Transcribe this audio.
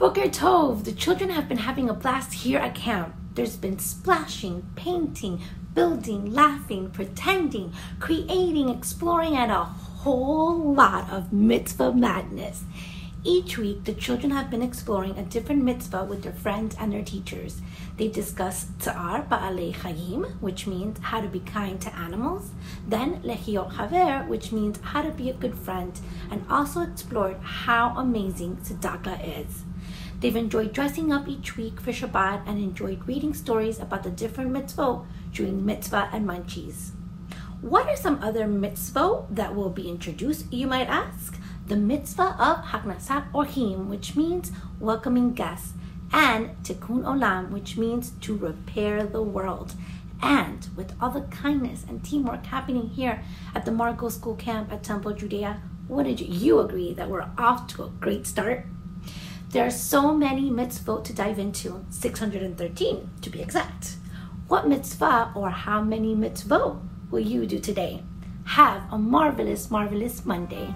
Boker Tov, the children have been having a blast here at camp. There's been splashing, painting, building, laughing, pretending, creating, exploring, and a whole lot of mitzvah madness. Each week, the children have been exploring a different mitzvah with their friends and their teachers. They discussed Tsa'ar Ba'alei Chayim, which means how to be kind to animals, then Lehiot Haver, which means how to be a good friend, and also explored how amazing tzedakah is. They've enjoyed dressing up each week for Shabbat and enjoyed reading stories about the different mitzvot during mitzvah and munchies. What are some other mitzvot that will be introduced, you might ask? The mitzvah of Haknasat Orhim, which means welcoming guests, and Tikkun Olam, which means to repair the world. And with all the kindness and teamwork happening here at the Marco School Camp at Temple Judea, wouldn't you agree that we're off to a great start? There are so many mitzvot to dive into, 613 to be exact. What mitzvah or how many mitzvot will you do today? Have a marvelous, marvelous Monday.